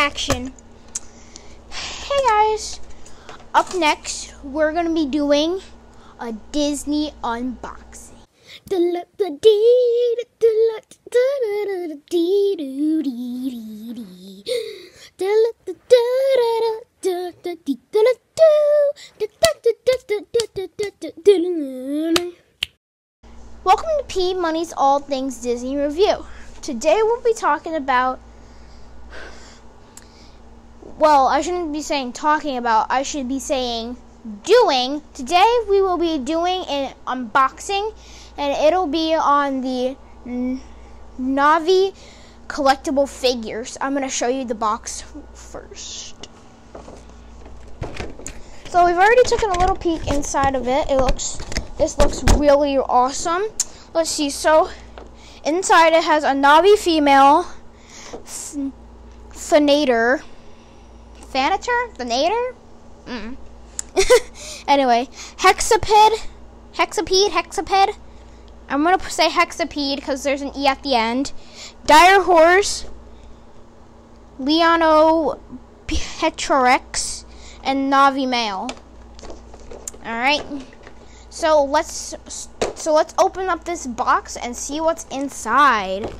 action. Hey guys, up next we're gonna be doing a Disney unboxing. Welcome to P Money's All Things Disney Review. Today we'll be talking about well, I shouldn't be saying talking about, I should be saying doing. Today we will be doing an unboxing and it'll be on the Na'vi collectible figures. I'm going to show you the box first. So we've already taken a little peek inside of it. It looks this looks really awesome. Let's see. So inside it has a Na'vi female Thanator Thanator? The Nader? Mm. anyway, Hexaped, Hexapede, Hexaped. I'm gonna say Hexapede because there's an E at the end. Dire Horse, Leono Petrorex, and Na'vi Male. Alright. So let's so let's open up this box and see what's inside.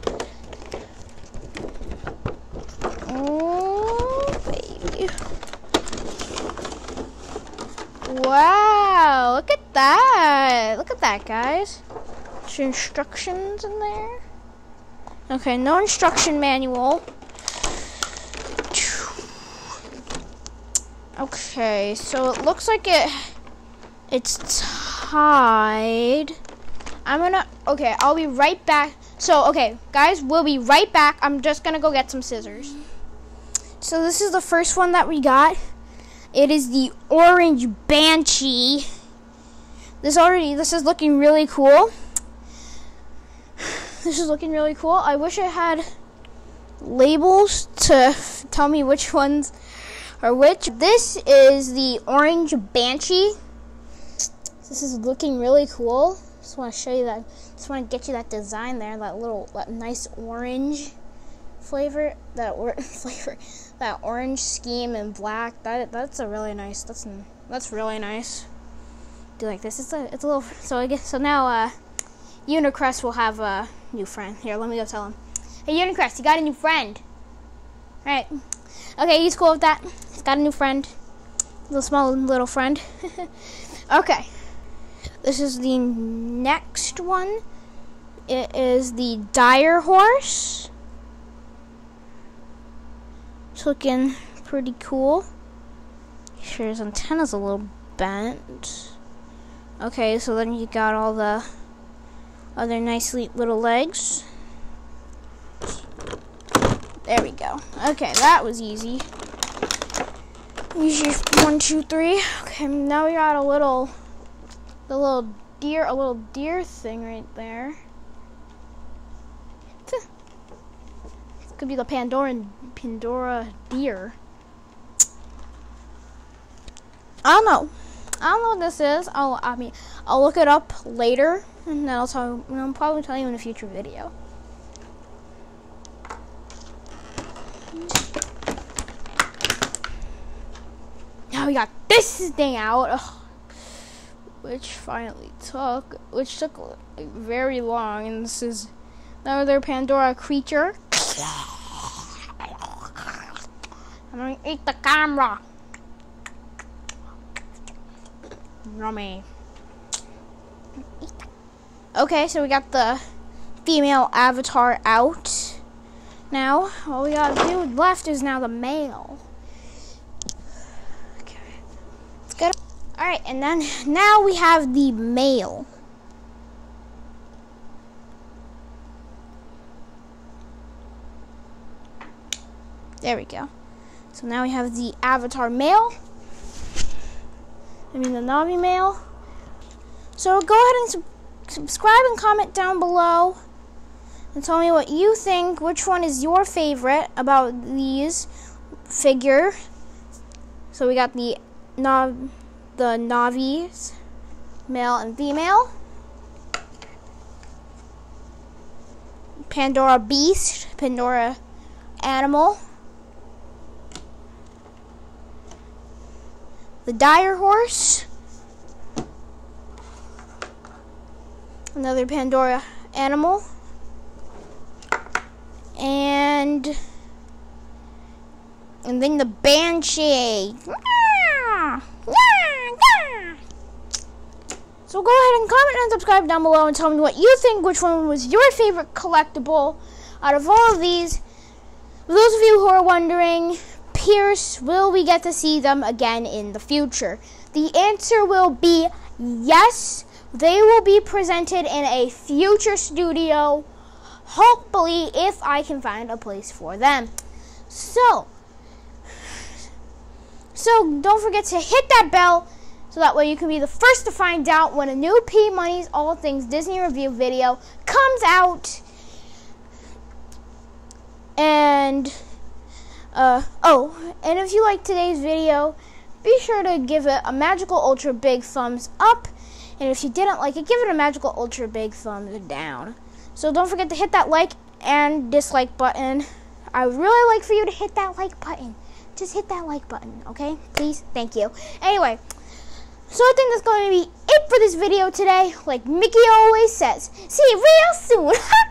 Wow, look at that. Look at that, guys. There's instructions in there. Okay, no instruction manual. Okay, so it looks like it it's tied. I'm gonna okay, I'll be right back. So okay, guys, we'll be right back. I'm just gonna go get some scissors. So this is the first one that we got. It is the orange banshee. This already this is looking really cool. This is looking really cool. I wish I had labels to tell me which ones are which. This is the orange banshee. This is looking really cool. Just want to show you that. Just want to get you that design there. That little, that nice orange flavor. That or flavor that orange scheme and black. That that's a really nice. That's that's really nice. Do like this. It's a it's a little. So I guess so now. Uh, Unicrest will have a new friend. Here, let me go tell him. Hey Unicrest, you got a new friend. All right. Okay, he's cool with that. He's got a new friend. Little small little friend. okay. This is the next one. It is the Dire Horse. It's looking pretty cool. Sure, his antenna's a little bent. Okay, so then you got all the other nice little legs. There we go. Okay, that was easy. Easy one, two, three. Okay, now we got a little, the little deer, a little deer thing right there. Could be the Pandoran Pandora deer. I don't know. I don't know what this is. I'll I mean I'll look it up later and then I'll tell I'll probably tell you in a future video. Now we got this thing out, Ugh. which finally took, which took very long, and this is another Pandora creature. I'm gonna eat the camera. Yummy. Okay, so we got the female avatar out. Now, all we gotta do left is now the male. Okay. Let's get Alright, and then now we have the male. There we go. So now we have the avatar male. I mean the Na'vi male. So go ahead and subscribe and comment down below and tell me what you think, which one is your favorite about these figure. So we got the Nav the Na'vis, male and female. Pandora Beast, Pandora Animal. The dire horse, another Pandora animal, and and then the banshee. So go ahead and comment and subscribe down below and tell me what you think, which one was your favorite collectible out of all of these. For those of you who are wondering, Pierce, will we get to see them again in the future? The answer will be yes. They will be presented in a future studio, hopefully, if I can find a place for them. So, so don't forget to hit that bell so that way you can be the first to find out when a new P Money's All Things Disney review video comes out. And uh, oh, and if you like today's video, be sure to give it a magical ultra big thumbs up. And if you didn't like it, give it a magical ultra big thumbs down. So don't forget to hit that like and dislike button. I would really like for you to hit that like button. Just hit that like button, okay? Please, thank you. Anyway. So I think that's going to be it for this video today. Like Mickey always says, see you real soon.